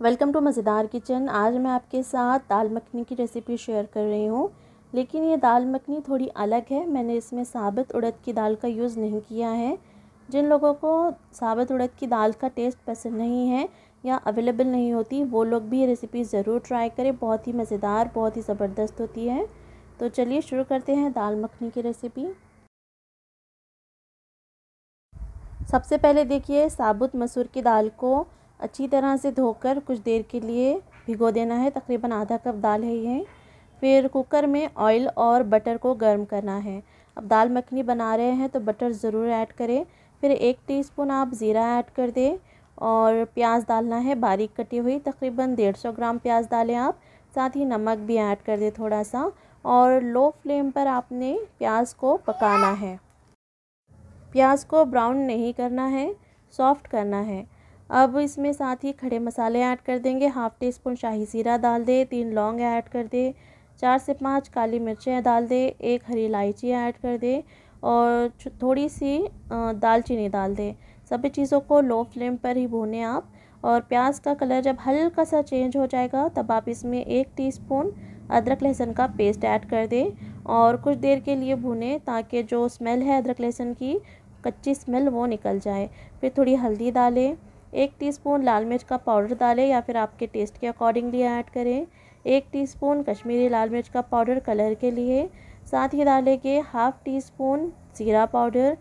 Welcome to मज़ेदार kitchen. आज मैं आपके साथ दाल मखनी की रेसिपी शेयर कर रही हूँ। लेकिन ये दाल मखनी थोड़ी अलग है। मैंने इसमें साबित उड़द की दाल का यूज़ नहीं किया है। जिन लोगों को साबित उड़द की दाल का टेस्ट पसंद नहीं है या अवेलेबल नहीं होती, वो लोग भी ये रेसिपी ज़रूर ट्राई करें। बहुत ही मज़ेदार, बहुत ही ज़बरदस्त होती है। तो चलिए शुरू करते हैं दाल मखनी की रेसिपी सबसे पहले देखिए, साबुत मसूर की दाल को अच्छी तरह से धोकर कुछ देर के लिए भिगो देना है। तकरीबन आधा कप दाल है ये फिर कुकर में ऑयल और बटर को गर्म करना है। अब दाल मखनी बना रहे हैं तो बटर ज़रूर ऐड करें। फिर एक टीस्पून आप ज़ीरा ऐड कर दें और प्याज डालना है, बारीक कटी हुई। तकरीबन डेढ़ सौ ग्राम प्याज डालें आप। साथ ही नमक भी ऐड कर दें थोड़ा सा और लो फ्लेम पर आपने प्याज को पकाना है। प्याज को ब्राउन नहीं करना है, सॉफ्ट करना है। अब इसमें साथ ही खड़े मसाले ऐड कर देंगे। हाफ़ टी स्पून शाही ज़ीरा डाल दे, तीन लौंग ऐड कर दे, चार से पाँच काली मिर्चें डाल दे, एक हरी इलायची ऐड कर दे और थोड़ी सी दालचीनी डाल दे। सभी चीज़ों को लो फ्लेम पर ही भूनें आप और प्याज का कलर जब हल्का सा चेंज हो जाएगा, तब आप इसमें एक टीस्पून अदरक लहसुन का पेस्ट ऐड कर दें और कुछ देर के लिए भुनें ताकि जो स्मेल है अदरक लहसुन की, कच्ची स्मेल वो निकल जाए। फिर थोड़ी हल्दी डालें। एक टीस्पून लाल मिर्च का पाउडर डालें या फिर आपके टेस्ट के अकॉर्डिंगली ऐड करें। एक टीस्पून कश्मीरी लाल मिर्च का पाउडर कलर के लिए। साथ ही डालेंगे हाफ़ टी स्पून ज़ीरा पाउडर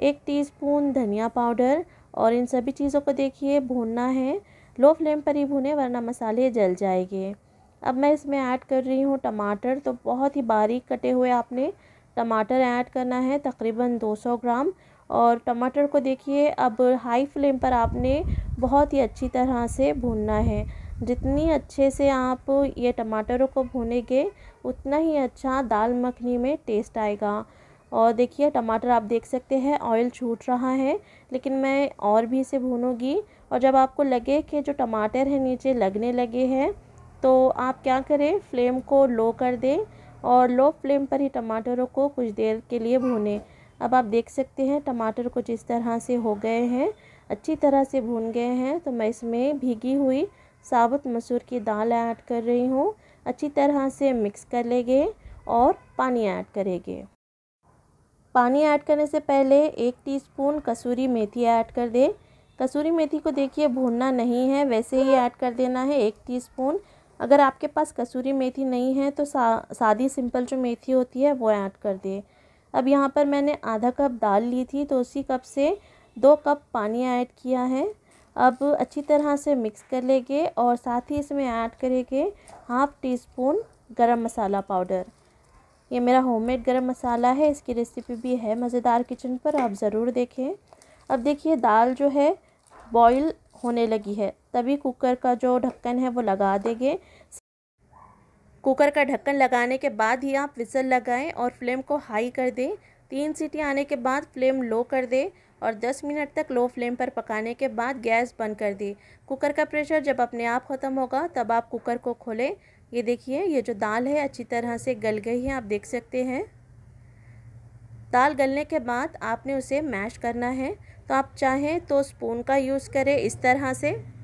एक टीस्पून धनिया पाउडर और इन सभी चीज़ों को देखिए, भूनना है। लो फ्लेम पर ही भूनें, वरना मसाले जल जाएँगे। अब मैं इसमें ऐड कर रही हूँ टमाटर। तो बहुत ही बारीक कटे हुए आपने टमाटर ऐड करना है, तकरीबन 200 ग्राम। और टमाटर को देखिए, अब हाई फ्लेम पर आपने बहुत ही अच्छी तरह से भूनना है। जितनी अच्छे से आप ये टमाटरों को भूनेंगे, उतना ही अच्छा दाल मखनी में टेस्ट आएगा। और देखिए, टमाटर आप देख सकते हैं ऑयल छूट रहा है, लेकिन मैं और भी इसे भूनूँगी। और जब आपको लगे कि जो टमाटर है नीचे लगने लगे हैं तो आप क्या करें फ्लेम को लो कर दें और लो फ्लेम पर ही टमाटरों को कुछ देर के लिए भूनें। अब आप देख सकते हैं टमाटर कुछ इस तरह से हो गए हैं अच्छी तरह से भून गए हैं तो मैं इसमें भीगी हुई साबुत मसूर की दाल ऐड कर रही हूँ अच्छी तरह से मिक्स कर लेंगे और पानी ऐड करेंगे। पानी ऐड करने से पहले एक टीस्पून कसूरी मेथी ऐड कर दे। कसूरी मेथी को देखिए भूनना नहीं है वैसे ही ऐड कर देना है एक टीस्पून। अगर आपके पास कसूरी मेथी नहीं है तो सा, सादी सिंपल जो मेथी होती है वो ऐड कर दे। अब यहाँ पर मैंने आधा कप दाल ली थी तो उसी कप से दो कप पानी ऐड किया है। अब अच्छी तरह से मिक्स कर लेंगे और साथ ही इसमें ऐड करेंगे हाफ़ टी स्पून गर्म मसाला पाउडर। ये मेरा होममेड गरम मसाला है, इसकी रेसिपी भी है मज़ेदार किचन पर, आप ज़रूर देखें। अब देखिए, दाल जो है, बॉईल होने लगी है। तभी कुकर का जो ढक्कन है, वो लगा देंगे। कुकर का ढक्कन लगाने के बाद ही आप विसल लगाएँ और फ्लेम को हाई कर दें। तीन सीटी आने के बाद फ्लेम लो कर दें और 10 मिनट तक लो फ्लेम पर पकाने के बाद गैस बंद कर दें। कुकर का प्रेशर जब अपने आप ख़त्म होगा, तब आप कुकर को खोलें। ये देखिए, ये जो दाल है, अच्छी तरह से गल गई है, आप देख सकते हैं। दाल गलने के बाद आपने उसे मैश करना है। तो आप चाहें तो स्पून का यूज़ करें इस तरह से।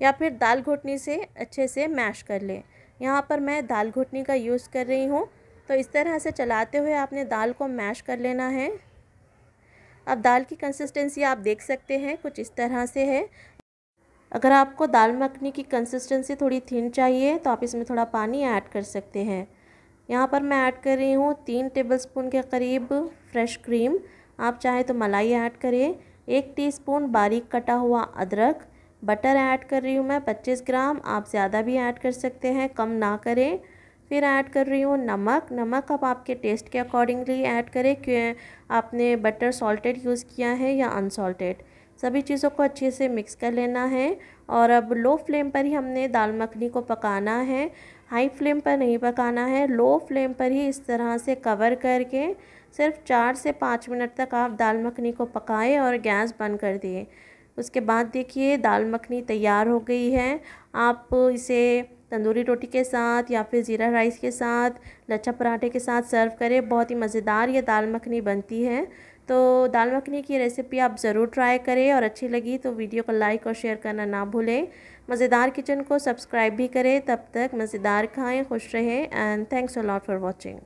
या फिर दाल घुटनी से अच्छे से मैश कर लें। यहाँ पर मैं दाल घुटनी का यूज़ कर रही हूँ। तो इस तरह से चलाते हुए आपने दाल को मैश कर लेना है। अब दाल की कंसिस्टेंसी आप देख सकते हैं, कुछ इस तरह से है। अगर आपको दाल मखनी की कंसिस्टेंसी थोड़ी थिन चाहिए तो आप इसमें थोड़ा पानी ऐड कर सकते हैं। यहाँ पर मैं ऐड कर रही हूँ तीन टेबलस्पून के करीब फ्रेश क्रीम आप चाहें तो मलाई ऐड करें। एक टीस्पून बारीक कटा हुआ अदरक। बटर ऐड कर रही हूँ मैं, पच्चीस ग्राम, आप ज़्यादा भी ऐड कर सकते हैं, कम ना करें। फिर ऐड कर रही हूँ नमक नमक आप आपके टेस्ट के अकॉर्डिंगली ऐड करें, कि आपने बटर सॉल्टेड यूज़ किया है या अनसॉल्टेड। सभी चीज़ों को अच्छे से मिक्स कर लेना है, और अब लो फ्लेम पर ही हमने दाल मखनी को पकाना है। हाई फ्लेम पर नहीं पकाना है, लो फ्लेम पर ही इस तरह से कवर करके सिर्फ़ चार से पाँच मिनट तक आप दाल मखनी को पकाएँ और गैस बंद कर दिए उसके बाद देखिए, दाल मखनी तैयार हो गई है। आप इसे तंदूरी रोटी के साथ या फिर ज़ीरा राइस के साथ, लच्छा पराठे के साथ सर्व करें। बहुत ही मज़ेदार ये दाल मखनी बनती है। तो दाल मखनी की रेसिपी आप ज़रूर ट्राई करें और अच्छी लगी तो वीडियो को लाइक और शेयर करना ना भूलें। मज़ेदार किचन को सब्सक्राइब भी करें। तब तक मज़ेदार खाएँ, खुश रहें and thanks a lot for watching